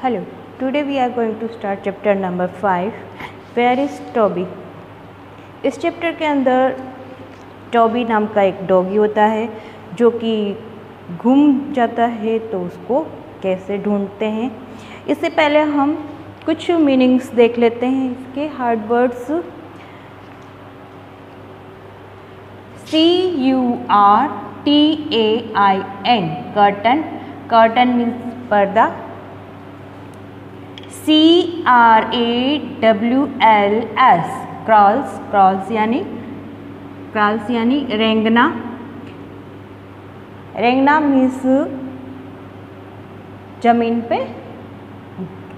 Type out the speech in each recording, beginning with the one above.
Hello, today we are going to start chapter number 5 Where is Toby इस chapter के अंदर Toby नाम का एक डॉगी होता है जो कि घूम जाता है तो उसको कैसे ढूंढते हैं। इससे पहले हम कुछ मीनिंग्स देख लेते हैं इसके hard words C U R T A I N curtain curtain means पर्दा। C R A W L S crawls crawls यानी क्रॉल्स यानी रेंगना। रेंगना मीन्स ज़मीन पे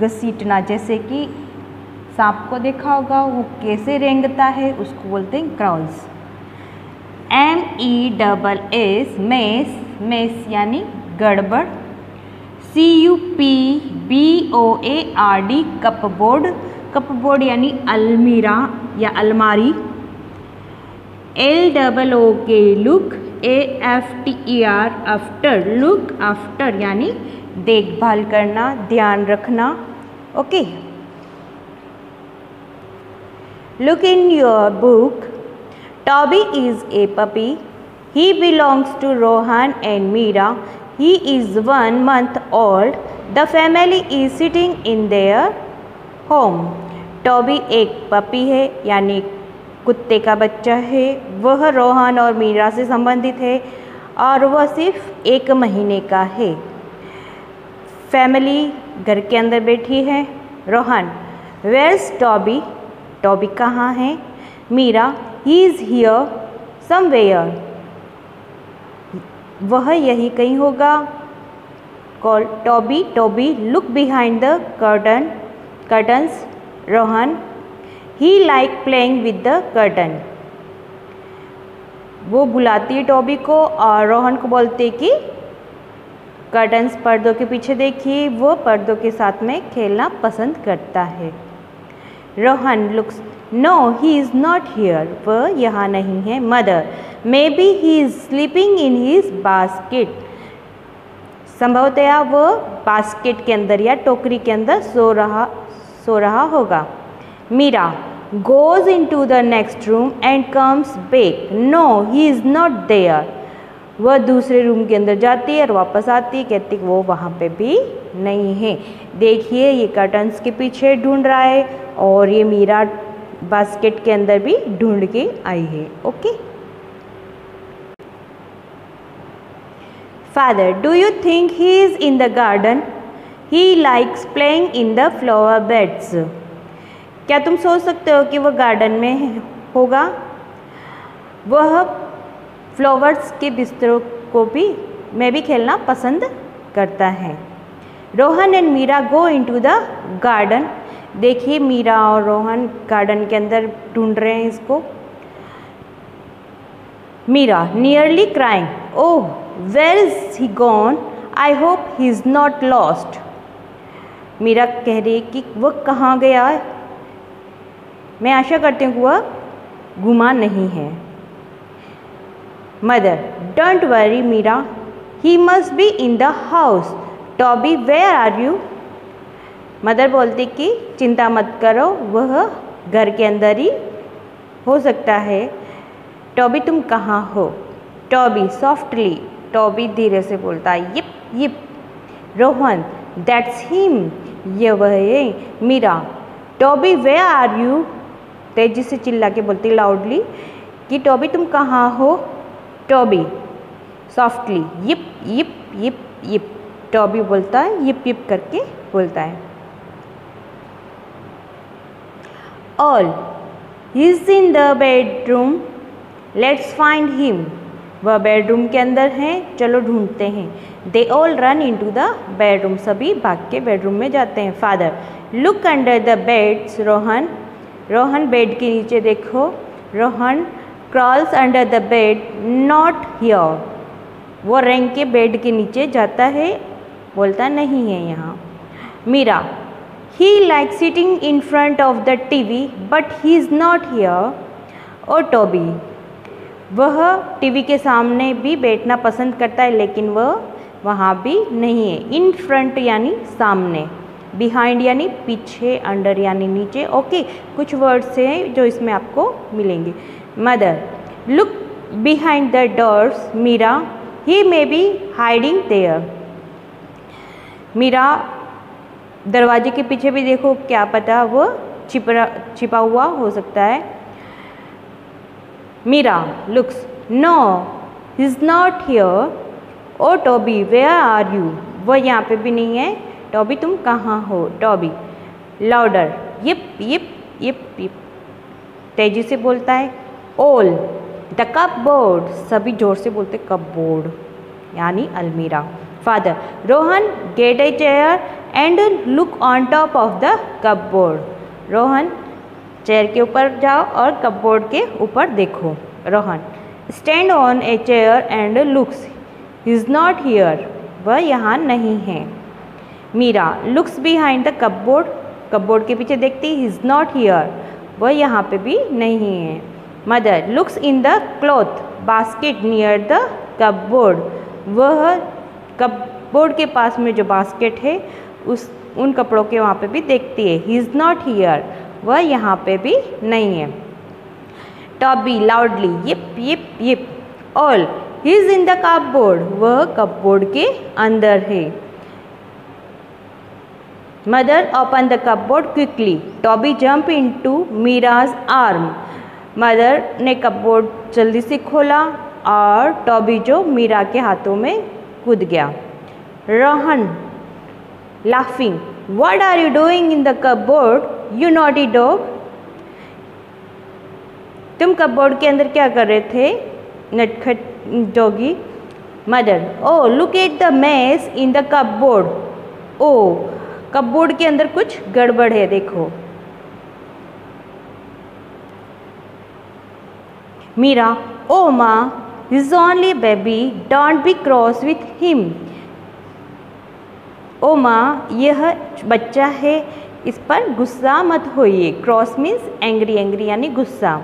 घसीटना, जैसे कि सांप को देखा होगा, वो कैसे रेंगता है, उसको बोलते हैं crawls M E double S mess mess यानी गड़बड़। C U P B O A R D cupboard cupboard यानी अलमीरा या अलमारी. L double O K look A F T E R after look after यानी देखभाल करना, ध्यान रखना. Okay look in your book Toby is a puppy he belongs to Rohan and Meera He is one month old. The family is sitting in their home. Toby एक puppy है, यानी कुत्ते का बच्चा है। वह रोहन और मीरा से संबंधित है और वह सिर्फ़ एक महीने का है। फैमिली घर के अंदर बैठी है। रोहन वेयर्स टॉबी टॉबी कहाँ है? Meera he is here somewhere वह यही कहीं होगा। Call, Toby Toby, look behind the curtain curtains Rohan he like playing with the curtain वो बुलाती है टॉबी को और रोहन को बोलते कि कर्टन्स पर्दों के पीछे देखिए, वो पर्दों के साथ में खेलना पसंद करता है। Rohan looks no he is not here वह यहाँ नहीं है mother may be he is sleeping in his basket संभवतया वह बास्केट के अंदर या टोकरी के अंदर सो रहा सो रहा होगा। Meera into the next room and comes back no he is not there वह दूसरे रूम के अंदर जाती है और वापस आती है, कहती वो वहाँ पे भी नहीं है। देखिए, ये कर्टन्स के पीछे ढूंढ रहा है और ये मीरा बास्केट के अंदर भी ढूंढ के आई है, okay? Father do you think he is in the garden he likes playing in the flower beds क्या तुम सोच सकते हो कि वह गार्डन में होगा? वह फ्लावर्स के बिस्तरों को भी मैं भी खेलना पसंद करता है। Rohan and Meera go into the garden देखिए, मीरा और रोहन गार्डन के अंदर ढूंढ रहे हैं इसको। Meera nearly crying oh where is he gone I hope he is not lost Meera कह रही है कि वह कहाँ गया? मैं आशा करती हूँ वह घुमा नहीं है। Mother don't worry Meera. He must be in the house Toby where are you mother बोलती कि, चिंता मत करो, वह घर के अंदर ही हो सकता है। टॉबी, तुम कहाँ हो? टॉबी सॉफ्टली टॉबी धीरे से बोलता है yip yip, Rohan that's him ये वह है, Meera. Toby where are you तेज़ी से चिल्ला के बोलती लाउडली कि, टॉबी, तुम कहाँ हो? Toby softly yip yip yip yip. Toby बोलता है यिप यिप करके बोलता है। All is in the bedroom let's find him वह बेडरूम के अंदर हैं। चलो ढूंढते हैं। They all run into the bedroom सभी भाग के बेडरूम में जाते हैं। Father look under the beds Rohan. Rohan bed के नीचे देखो। Rohan crawls under the bed not here वो रेंग के बेड के नीचे जाता है। बोलता नहीं है यहाँ। Meera like sitting in front of the T V but he is not here और टॉबी वह टीवी के सामने भी बैठना पसंद करता है, लेकिन वह वहाँ भी नहीं है। इन फ्रंट यानी सामने। बिहाइंड यानी पीछे अंडर यानी नीचे। ओके कुछ वर्ड्स हैं जो इसमें आपको मिलेंगे। Mother look behind the doors Meera he may be hiding there Meera दरवाजे के पीछे भी देखो, क्या पता वो छिपा छिपा हुआ हो सकता है। Meera looks no is not here oh Toby where are you वो यहाँ पे भी नहीं है। टॉबी तुम कहाँ हो? टॉबी लाउडर यिप यिप यिप यिप तेज़ी से बोलता है। ओल द कप बोर्ड सभी ज़ोर से बोलते कप बोर्ड यानी अलमीरा। Father Rohan, get a chair and look on top of the cupboard Rohan chair के ऊपर जाओ और कप बोर्ड के ऊपर देखो। Rohan stand on a chair and looks is not here वह यहाँ नहीं है। Meera looks behind the cupboard cupboard के पीछे देखती इज़ नॉट हियर वह यहाँ पे भी नहीं है। Mother looks in the cloth basket near the cupboard वह कपबोर्ड के पास में जो बास्केट है उस, उन कपड़ों के वहाँ पे भी देखती है। ही इज़ नॉट हियर वह यहाँ पे भी नहीं है। Toby loudly yip yip yip all he is in the cupboard वह कपबोर्ड के अंदर है। Mother open the cupboard quickly Toby jump into Meera's arm mother ने कपबोर्ड जल्दी से खोला और टॉबी जो मीरा के हाथों में कूद गया। Rohan what are you doing in the cupboard you naughty dog तुम कपबोर्ड के अंदर क्या कर रहे थे? नटखट doggy. Mother. Oh look at the mess in the cupboard oh cupboard के अंदर कुछ गड़बड़ है, देखो. मीरा. ओ माँ is only baby don't be cross with him oh माँ, यह बच्चा है, इस पर गुस्सा मत होइए। क्रॉस मीन्स एंग्री एंग्री यानी गुस्सा।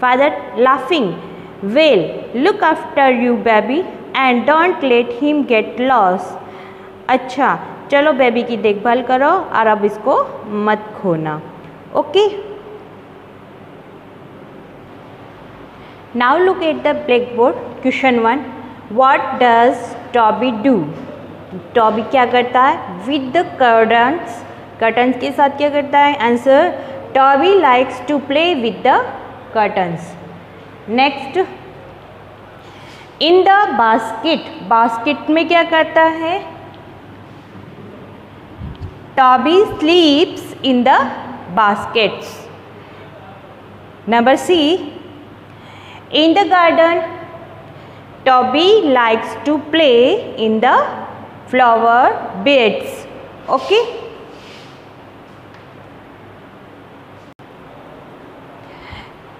Father laughing well look after you baby and don't let him get lost अच्छा चलो बेबी की देखभाल करो और अब इसको मत खोना। Okay now look at the blackboard question one what does Toby do Toby क्या करता है? विद द कर्टन्स कर्टन्स के साथ क्या करता है? Answer Toby likes to play with the curtains next in the basket basket में क्या करता है? Toby sleeps in the baskets number C in the garden Toby likes to play in the flower beds okay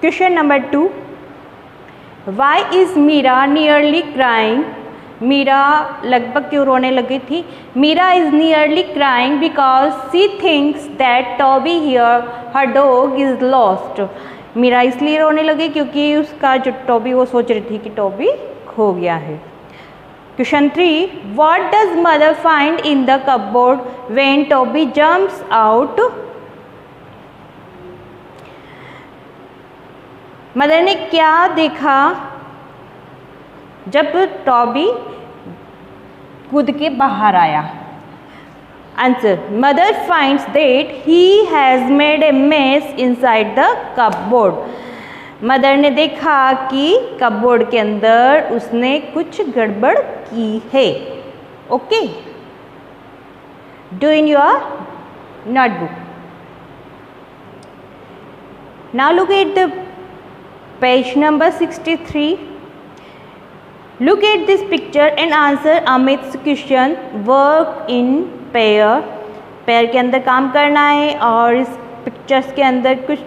question number two why is Meera nearly crying Meera लगभग क्यों रोने लगी थी? Meera is nearly crying because she thinks that Toby here her dog is lost Meera इसलिए रोने लगी क्योंकि उसका जो टॉबी वो सोच रही थी कि टॉबी खो गया है। Question three what does mother find in the cupboard when Toby jumps out mother ने क्या देखा? जब टॉबी कूद के बाहर आया। Answer mother finds that he has made a mess inside the cupboard mother ने देखा कि कपबोर्ड के अंदर उसने कुछ गड़बड़ की है okay do in your notebook now look at the Page number 63. Look at this picture and answer Amit's question. Work in pair. Pair के अंदर काम करना है और इस पिक्चर्स के अंदर कुछ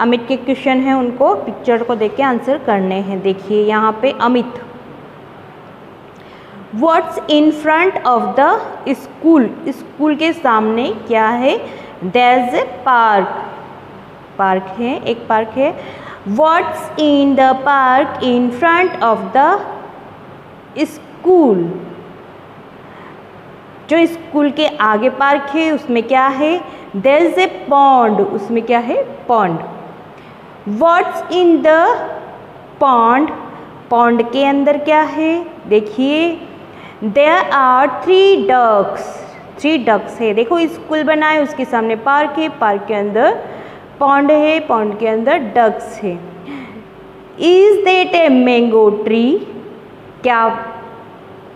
अमित के क्वेश्चन हैं, उनको पिक्चर को देख के आंसर करने हैं। देखिए, यहाँ पे Amit. What's in front of the school school के सामने क्या है? देर ए पार्क पार्क है, एक पार्क है। What's in the park in front of the school जो स्कूल के आगे पार्क है, उसमें क्या है? देर इज़ ए पॉन्ड उसमें क्या है? Pond what's in the pond pond के अंदर क्या है? देखिए there are three ducks three ducks है। देखो स्कूल बना है उसके सामने पार्क है पार्क के अंदर पॉन्ड है पॉन्ड के अंदर डक्स है। Is that a mango tree क्या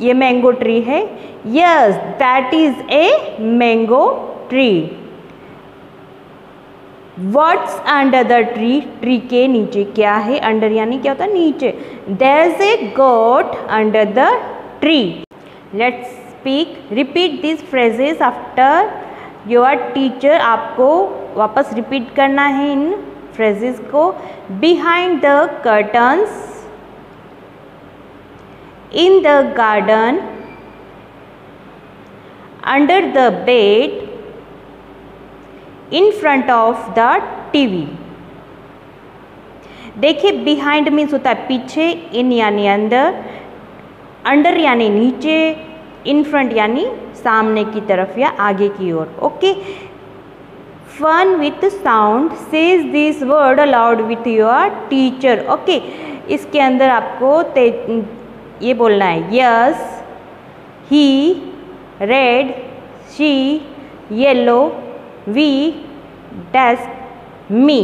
ये मैंगो ट्री है? Yes that is a mango tree words under the tree tree के नीचे क्या है? अंडर यानी क्या होता है? नीचे। There is a goat under the tree let's speak repeat this phrases after your teacher आपको वापस रिपीट करना है इन फ्रेजेस को। Behind the curtains in the garden under the bed in front of the TV देखिए behind means होता है पीछे इन यानी अंदर अंडर यानी नीचे इन फ्रंट यानी सामने की तरफ़ या आगे की ओर okay fun with sound says this word aloud with your teacher okay इसके अंदर आपको ये बोलना है yes he red she yellow we desk me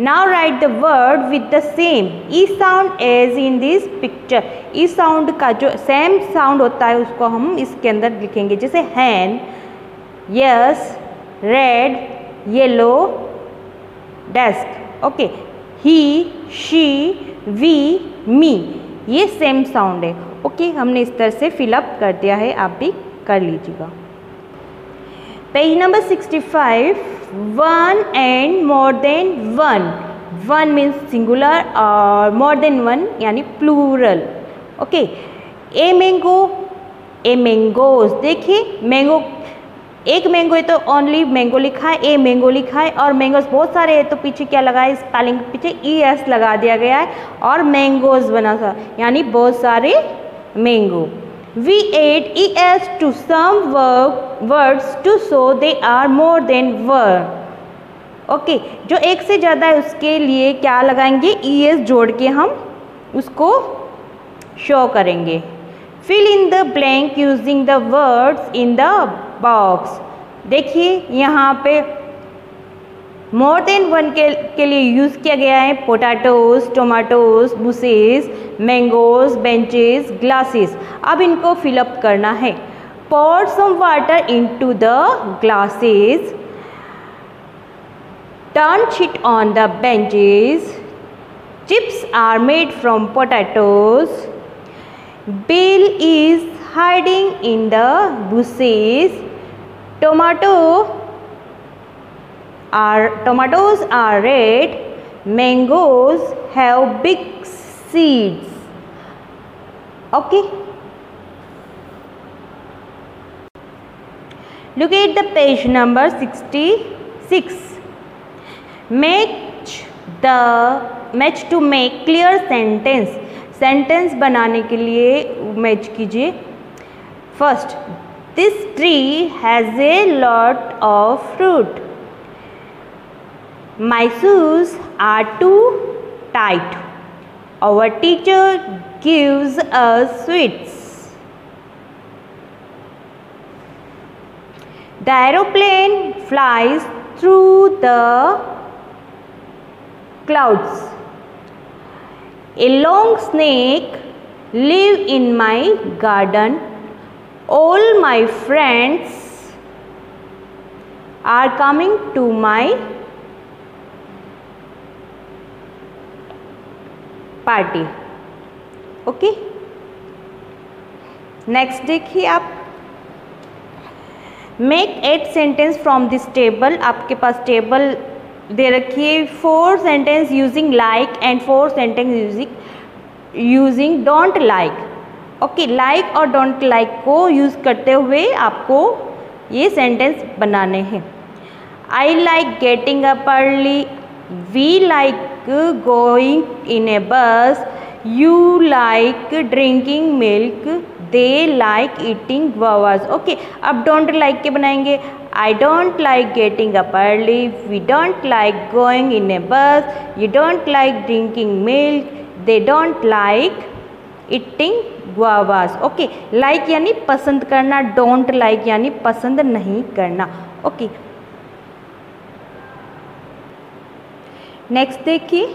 now write the word with the same e sound as in this picture e sound का जो same sound होता है उसको हम इसके अंदर लिखेंगे। जैसे hen yes red yellow desk okay he she we me ये सेम साउंड है। ओके okay, हमने इस तरह से फिलअप कर दिया है। आप भी कर लीजिएगा। Page number sixty five one and more than one one means singular और मोर देन वन यानी plural okay a mango a mangoes देखिए मैंगो एक मैंगो है तो ओनली मैंगो लिखा है ए मैंगो लिखा है, और मैंगोज बहुत सारे है तो पीछे क्या लगा है? स्पेलिंग पीछे ई e एस लगा दिया गया है, और मैंगोज बना था, यानी बहुत सारे mango we add e s to some words to so they are more than word okay जो एक से ज़्यादा है, उसके लिए क्या लगाएँगे? ई e एस जोड़ के हम उसको शो करेंगे। Fill in the blank using the words in the box देखिए, यहाँ पे मोर देन वन के के लिए यूज़ किया गया है potatoes tomatoes buses mangoes benches glasses अब इनको फिलअप करना है pour some water into the glasses turn sit on the benches chips are made from potatoes Bill is hiding in the buses tomato are tomatoes are red mangoes have big seeds okay look at the page number 66 match the match to make clear sentence sentence बनाने के लिए match कीजिए first This tree has a lot of fruit. My shoes are too tight. Our teacher gives us sweets. The aeroplane flies through the clouds. A long snake live in my garden all my friends are coming to my party okay next देखिए आप। Make eight sentence from this table आपके पास table दे रखिए four sentence using like and four sentence using using don't like okay like और don't like को use करते हुए आपको ये सेंटेंस बनाने हैं। I like getting up early we like going in a bus you like drinking milk they like eating guavas okay अब don't like के बनाएँगे. I don't like getting up early we don't like going in a bus you don't like drinking milk they don't like eating guavas okay like यानी पसंद करना like like यानी पसंद नहीं करना. Okay. नेक्स्ट देखिए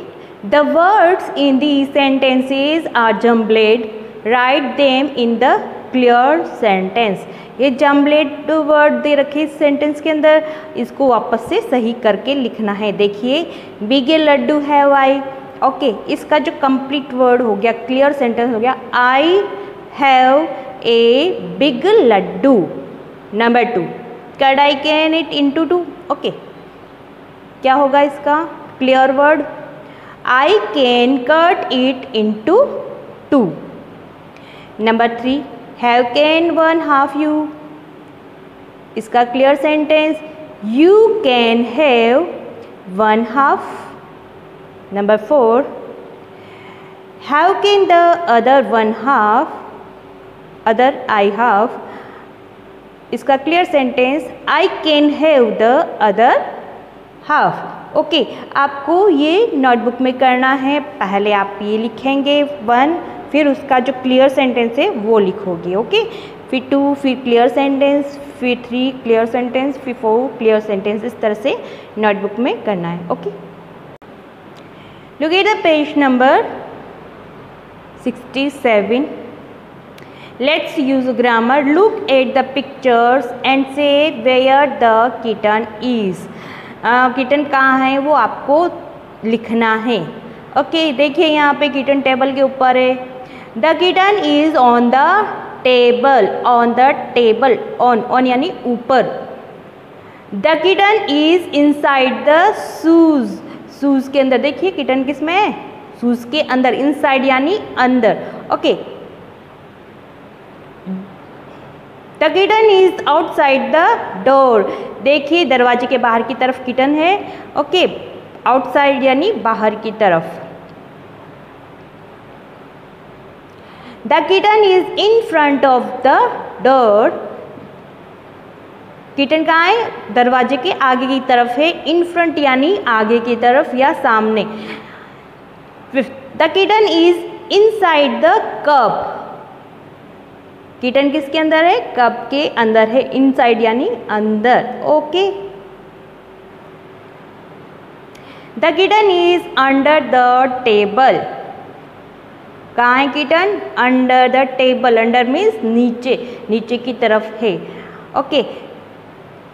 the words in the sentences are jumbled write them in the clear sentence ये jumbled word दे रखे इस सेंटेंस के अंदर, इसको वापस से सही करके लिखना है। देखिए, बिगे लड्डू है वाई। ओके इसका जो कंप्लीट वर्ड हो गया क्लियर सेंटेंस हो गया I have a big laddoo. Number two कडाई can it into two okay क्या होगा इसका? Clear word I can cut it into two. Number three, have can one half you. इसका clear sentence you can have one half. Number four, how can the other one half other I have इसका clear sentence I can have the other half okay, आपको ये notebook में करना है, पहले आप ये लिखेंगे, वन, फिर उसका जो क्लियर सेंटेंस है, वो लिखोगे, ओके? फिर टू, फिर क्लियर सेंटेंस, फिर थ्री, क्लियर सेंटेंस, फिर फोर, क्लियर सेंटेंस, इस तरह से नोटबुक में करना है, okay? Look at the page number 67 let's use grammar. Look at the pictures and say where the is. Kitten कहाँ है, वो आपको लिखना है। ओके देखिए यहाँ पे किटन टेबल के ऊपर है। The kitten is on the table on the table on on यानी ऊपर। The kitten is inside the shoes shoes के अंदर। देखिए किटन किसमें है? शूज़ के अंदर इनसाइड यानी अंदर। Okay the kitten is outside the door देखिए, दरवाजे के बाहर की तरफ़ किटन है। ओके आउटसाइड यानी बाहर की तरफ़। The kitten is in front of the door kitten कहाँ है? दरवाजे के आगे की तरफ़ है। इन फ्रंट यानी आगे की तरफ़ या सामने। The kitten is inside the cup kitten किसके अंदर है? कप के अंदर है इनसाइड यानी अंदर okay the kitten is under the table कहाँ है kitten under the table under means नीचे नीचे की तरफ़ है okay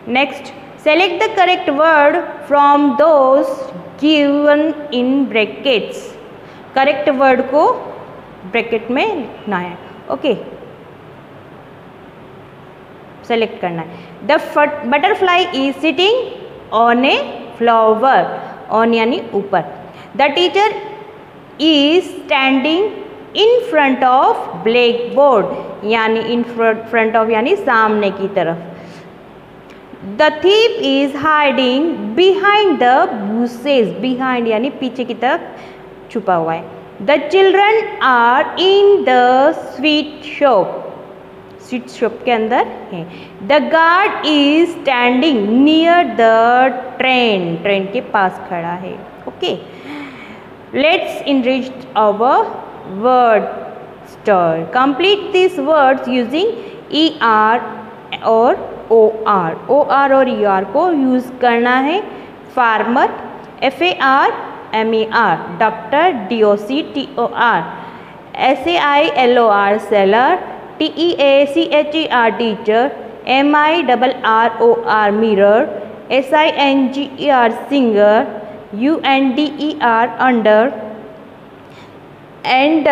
next select the correct word from those given in brackets correct word को ब्रैकेट में लिखना है ओके okay. सेलेक्ट करना है। The butterfly is sitting on a flower on यानी ऊपर। The teacher is standing in front of blackboard यानी in front of यानी सामने की तरफ़। The thief is hiding behind the bushes behind यानी पीछे की तरफ़ छुपा हुआ है। The children are in the sweet shop sweet shop के अंदर है। The guard is standing near the train train के पास खड़ा है। Okay let's enrich our word store complete this words using e r और ओ आर ओ आर और E R को यूज़ करना है। Farmer F A R M E R doctor D O C T O R S A I L O R sailor T E A C H E R teacher M I double R O R mirror S I N G E R singer U N D E R under N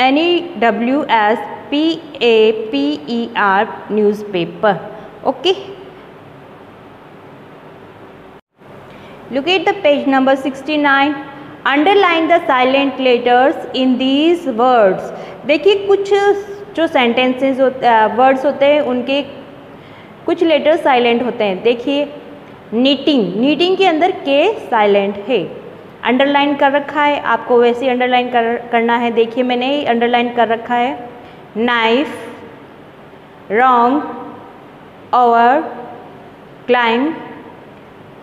N E W S P A P E R news paper okay look at the page number sixty nine underline the silent letters in these words देखिए कुछ जो sentences होते words होते हैं, उनके कुछ letter silent होते हैं। देखिए नीटिंग नीटिंग के अंदर के साइलेंट है। अंडरलाइन कर रखा है, आपको वैसे ही अंडरलाइन कर, करना है। देखिए, मैंने अंडरलाइन कर रखा है। Knife wrong, over, climb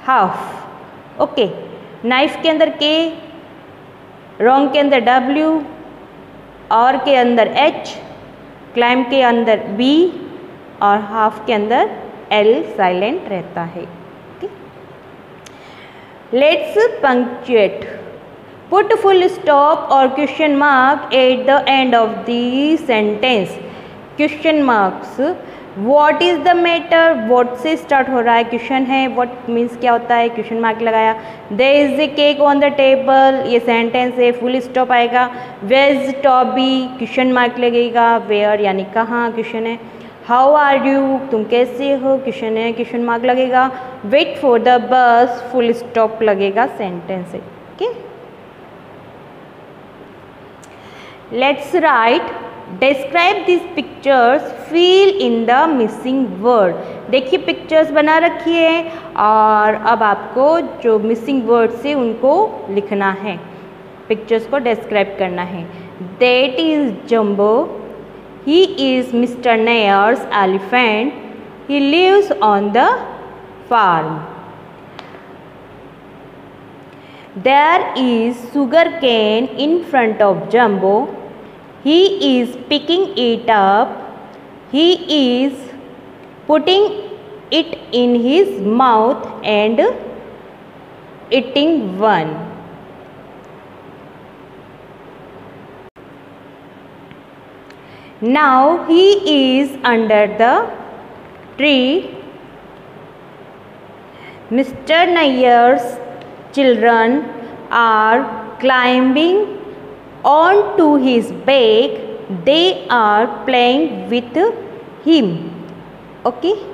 half okay knife के अंदर के रॉन्ग के अंदर डब्ल्यू और के अंदर एच क्लाइम के अंदर बी और हाफ़ के अंदर एल साइलेंट रहता है let's punctuate put full stop और question mark at the end of the sentence question marks what is the matter what से स्टार्ट हो रहा है? क्वेश्चन है। वॉट मीन्स क्या होता है? क्वेश्चन मार्क लगाया। There is the cake on the table ये सेंटेंस है। फुल स्टॉप आएगा। वेज टॉबी क्वेश्चन मार्क लगेगा। वेयर यानी कहाँ? क्वेश्चन है। हाउ आर यू तुम कैसे हो? क्वेश्चन है। क्वेश्चन मार्क लगेगा। Wait for the bus full stop लगेगा सेंटेंस है। Okay let's write describe this pictures fill in the missing word देखिए पिक्चर्स बना रखी है और अब आपको जो मिसिंग वर्ड से उनको लिखना है। पिक्चर्स को डिस्क्राइब करना है। That is Jumbo he is mister Nair's elephant he lives on the farm there is sugar cane in front of Jumbo he is picking it up. He is putting it in his mouth and eating one. Now he is under the tree. Mr nayer's children are climbing on to his back they are playing with him. Okay